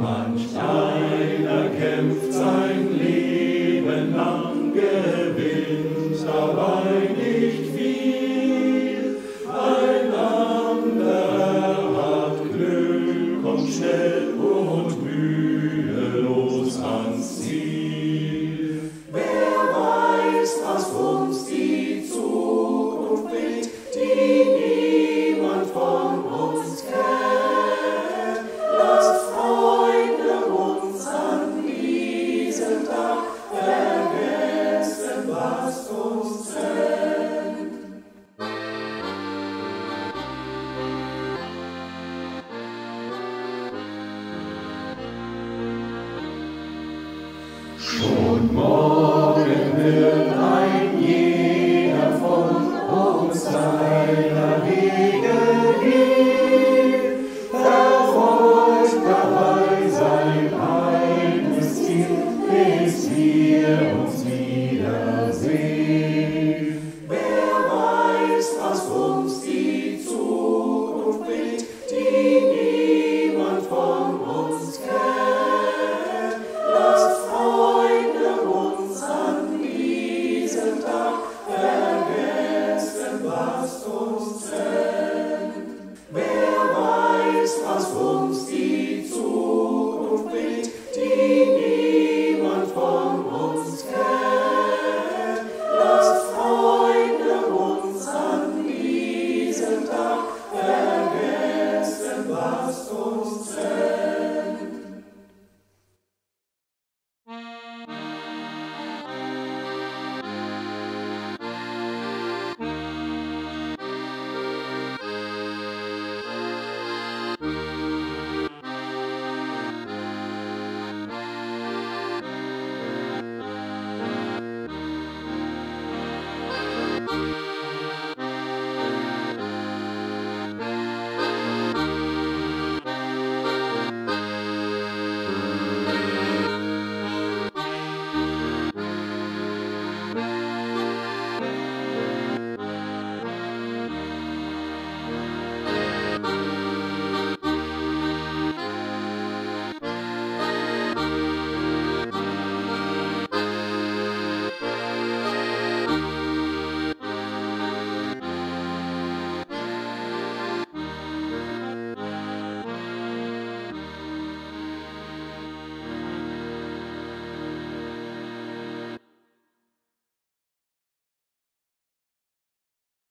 Manch einer kämpft sein Leben lang, Schon morgen wird ein jeder von uns seiner Wege gehen. Erfolgt dabei sein eigenes Ziel, bis wir uns wieder. Thank you.